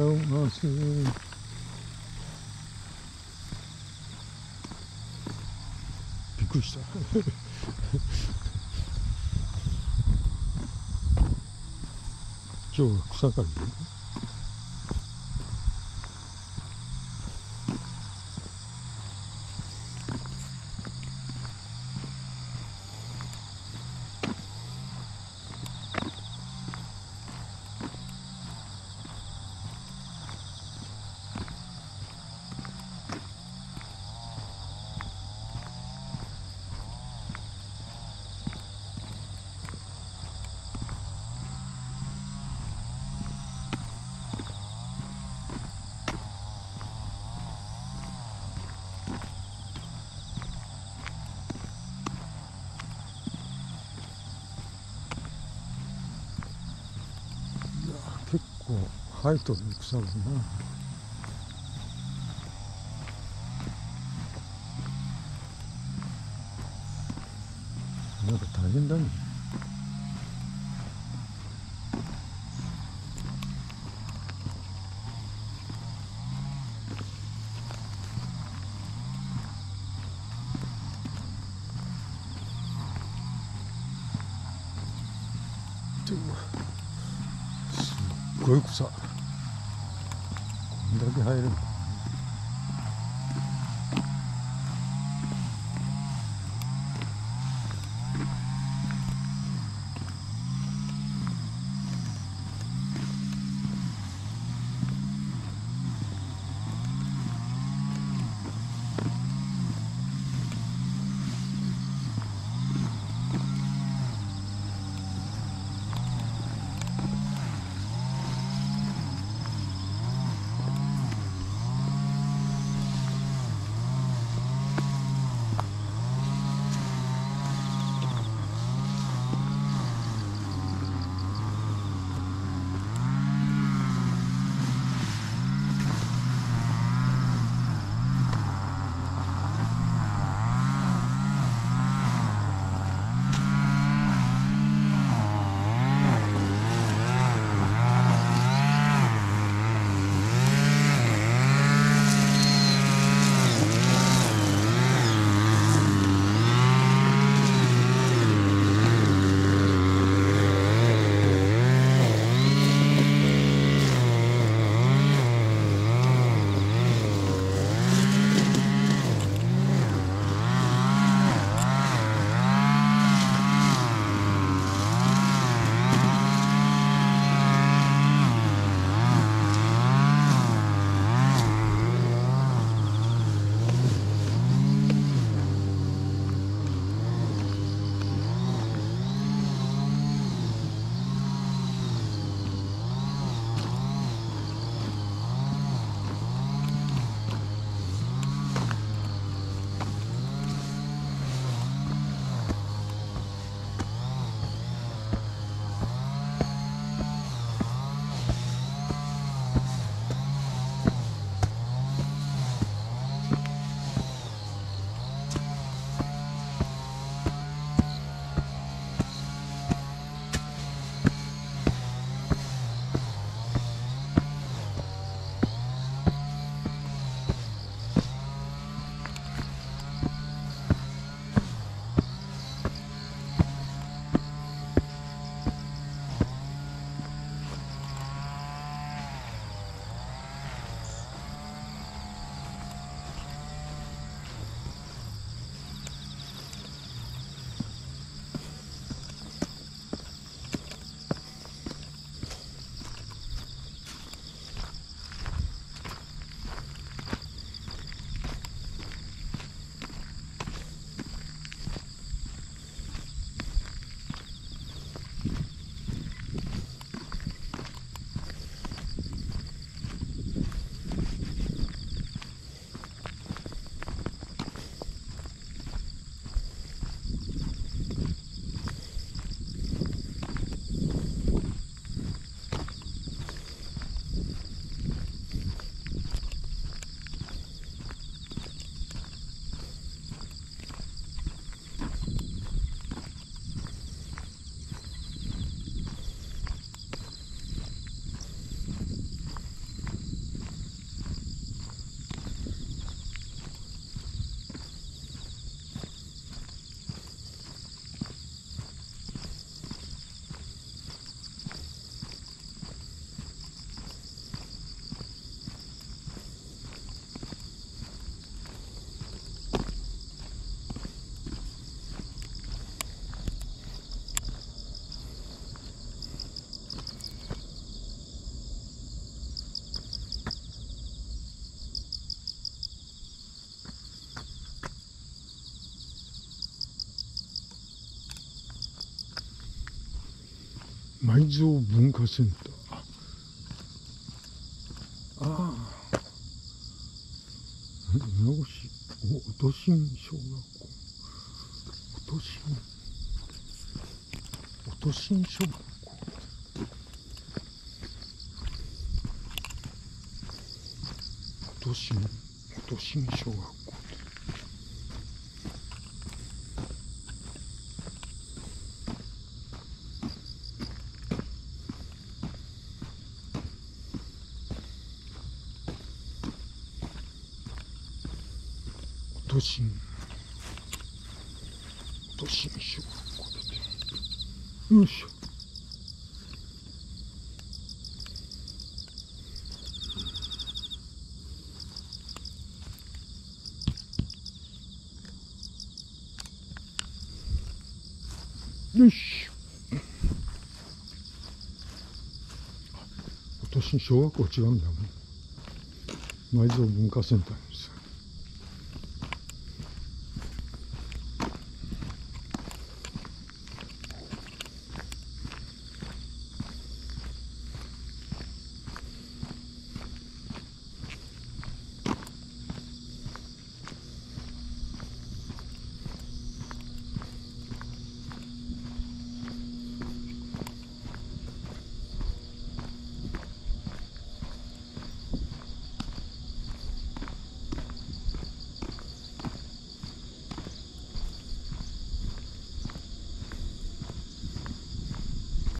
うんびっくりした。今日は草刈り構生えとる草だな。なんか大変だね。すっごい草どれだけ入る埋蔵文化センター。あ。ああ。名護市お音新小学校。音新音新小学校音新音新小学校心。都心小学校だよいしょ。よし都心小学校違うんだよ埋蔵文化センターに。